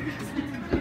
Seriously.